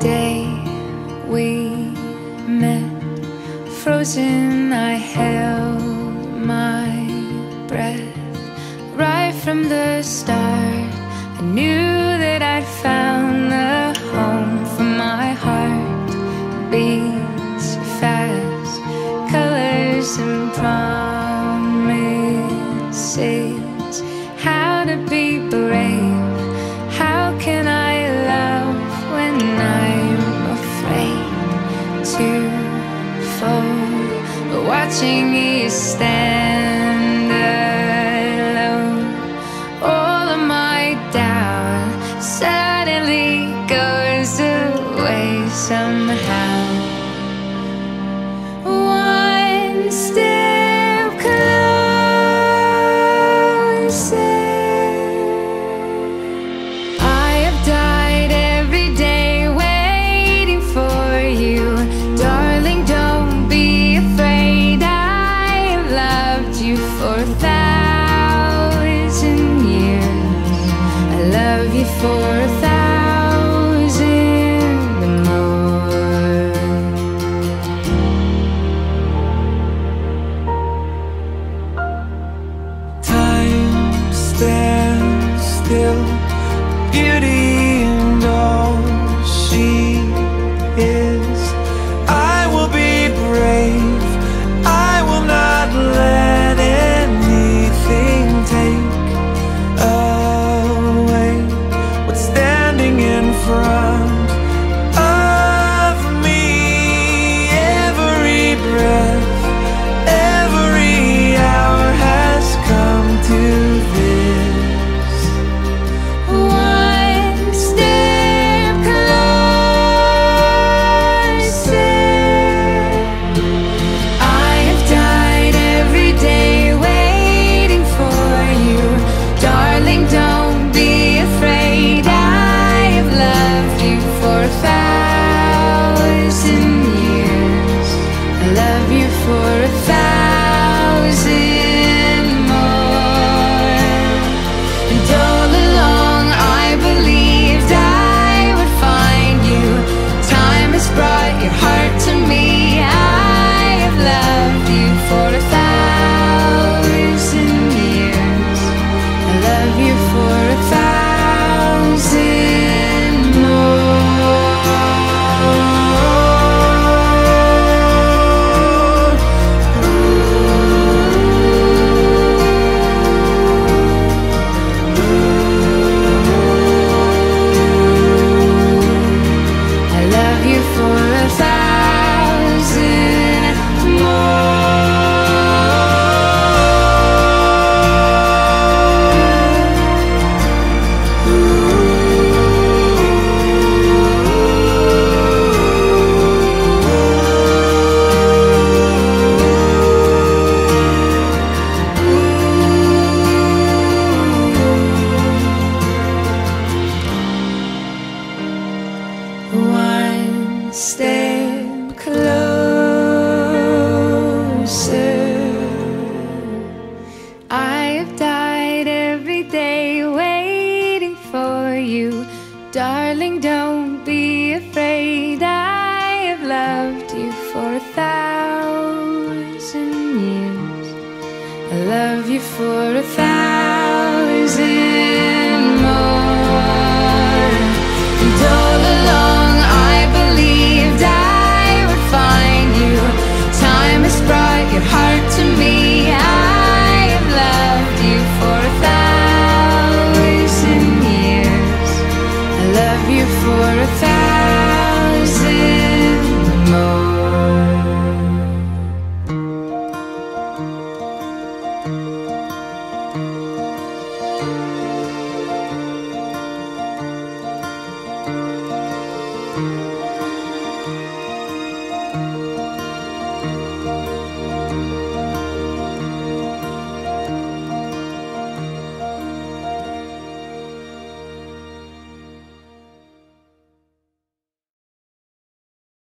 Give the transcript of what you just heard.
day we met, frozen, I held my breath. Right from the start, I knew that I'd found. Somehow. Beauty and all she is. I will be brave, I will not let anything take away what's standing in front of me. Every breath. Every hour has come to this. Step closer. I have died every day waiting for you. Darling, don't be afraid. I have loved you for a thousand years. I love you for a thousand